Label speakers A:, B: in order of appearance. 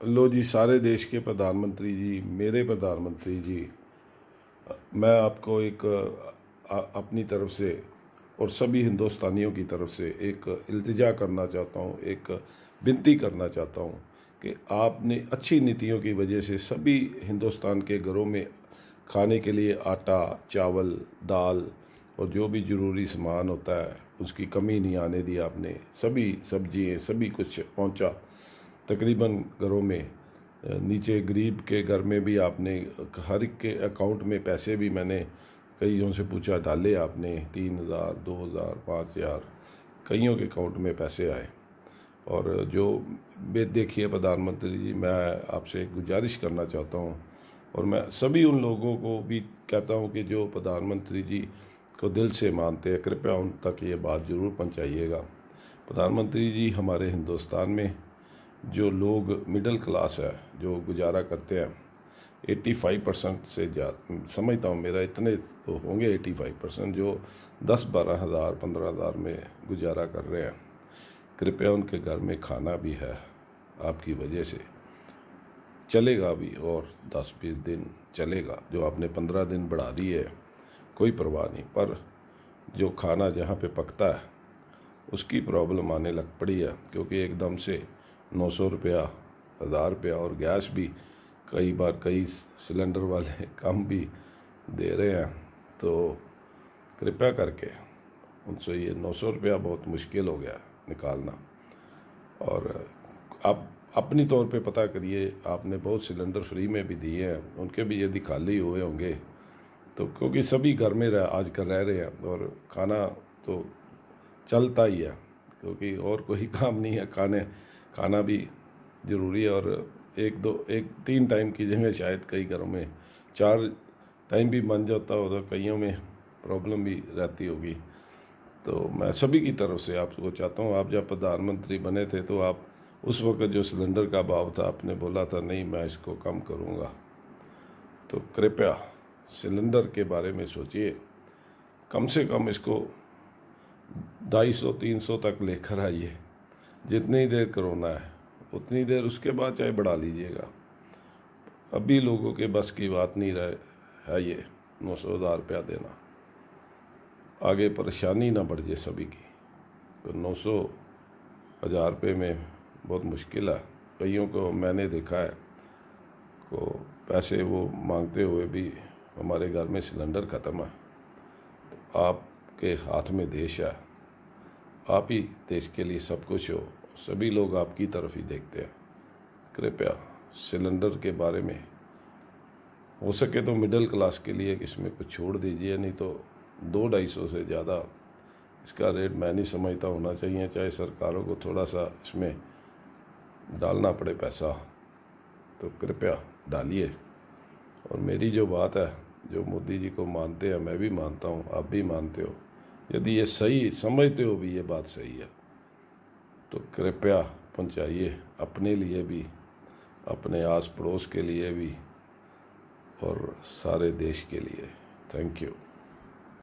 A: लो जी सारे देश के प्रधानमंत्री जी मेरे प्रधानमंत्री जी मैं आपको एक आ, अपनी तरफ़ से और सभी हिंदुस्तानियों की तरफ़ से एक इल्तिजा करना चाहता हूँ एक विनती करना चाहता हूँ कि आपने अच्छी नीतियों की वजह से सभी हिंदुस्तान के घरों में खाने के लिए आटा चावल दाल और जो भी ज़रूरी सामान होता है उसकी कमी नहीं आने दी आपने। सभी सब्ज़ियाँ सभी कुछ पहुँचा। तकरीबन घरों में नीचे गरीब के घर में भी आपने, हर एक के अकाउंट में पैसे भी मैंने कईयों से पूछा, डाले आपने, तीन हज़ार, दो हज़ार, पाँच हज़ार, कईयों के अकाउंट में पैसे आए। और जो बे, देखिए प्रधानमंत्री जी, मैं आपसे गुजारिश करना चाहता हूँ, और मैं सभी उन लोगों को भी कहता हूँ कि जो प्रधानमंत्री जी को दिल से मानते हैं, कृपया उन तक ये बात ज़रूर पहुँचाइएगा। प्रधानमंत्री जी हमारे हिंदुस्तान में जो लोग मिडिल क्लास है, जो गुजारा करते हैं 85 परसेंट से ज़्यादा समझता हूँ मेरा इतने तो होंगे 85 परसेंट जो दस बारह हज़ार, पंद्रह हज़ार में गुजारा कर रहे हैं। कृपया उनके घर में खाना भी है आपकी वजह से। चलेगा भी और दस बीस दिन चलेगा, जो आपने पंद्रह दिन बढ़ा दिए कोई परवाह नहीं। पर जो खाना जहाँ पे पकता है, उसकी प्रॉब्लम आने लग पड़ी है, क्योंकि एकदम से नौ सौ रुपया, हज़ार रुपया और गैस भी कई बार कई सिलेंडर वाले कम भी दे रहे हैं। तो कृपया करके उनसे ये नौ सौ रुपया बहुत मुश्किल हो गया निकालना। और आप अपनी तौर पे पता करिए, आपने बहुत सिलेंडर फ्री में भी दिए हैं, उनके भी यदि खाली हुए होंगे तो क्योंकि सभी घर में रह आज आजकल रह रहे हैं और खाना तो चलता ही है, क्योंकि और कोई काम नहीं है, खाने खाना भी ज़रूरी है और एक दो, एक तीन टाइम की जगह शायद कई घरों में, चार टाइम भी बन जाता हो तो कईयों में प्रॉब्लम भी रहती होगी। तो मैं सभी की तरफ़ से आपको चाहता हूँ, आप जब प्रधानमंत्री बने थे तो आप उस वक्त जो सिलेंडर का भाव था, आपने बोला था, नहीं, मैं इसको कम करूँगा। तो कृपया सिलेंडर के बारे में सोचिए। कम से कम इसको ढाई सौ, तीन सौ तक लेकर आइए। जितनी देर कोरोना है, उतनी देर उसके बाद चाहे बढ़ा लीजिएगा। अभी लोगों के बस की बात नहीं रहे, है ये, नौ सौ हज़ार रुपया देना। आगे परेशानी ना बढ़ जाए सभी की। तो नौ सौ हज़ार रुपये में बहुत मुश्किल है। कईयों को मैंने देखा है, को पैसे वो मांगते हुए भी हमारे घर में सिलेंडर ख़त्म है। तो आपके हाथ में देश है। आप ही देश के लिए सब कुछ हो, सभी लोग आपकी तरफ़ ही देखते हैं। कृपया सिलेंडर के बारे में, हो सके तो मिडिल क्लास के लिए इसमें कुछ छोड़ दीजिए, नहीं तो दो ढाई सौ से ज़्यादा इसका रेट मैं नहीं समझता, होना चाहिए, चाहे सरकारों को थोड़ा सा इसमें डालना पड़े पैसा। तो कृपया डालिए। और मेरी जो बात है, जो मोदी जी को मानते हैं, मैं भी मानता हूँ, आप भी मानते हो यदि ये सही समझते हो भी ये बात सही है तो कृपया पहुँचाइए अपने लिए भी, अपने आस पड़ोस के लिए भी और सारे देश के लिए। Thank you